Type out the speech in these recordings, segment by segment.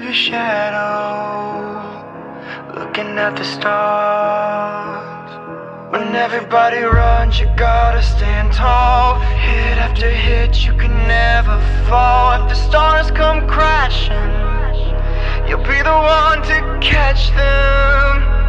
of your shadow, looking at the stars. When everybody runs, you gotta stand tall. Hit after hit, you can never fall. If the stars come crashing, you'll be the one to catch them.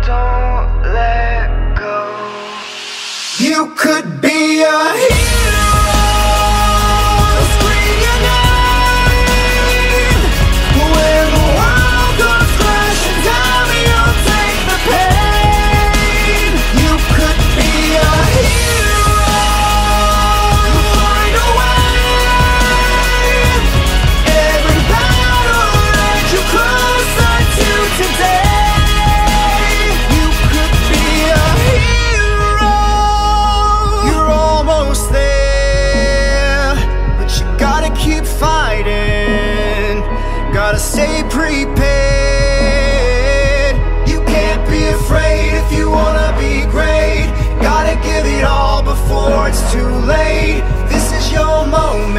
gotta stay prepared. You can't be afraid if you wanna be great. Gotta give it all before it's too late. This is your moment.